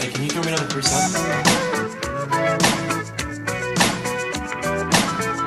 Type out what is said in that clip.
Hey, can you throw me another three?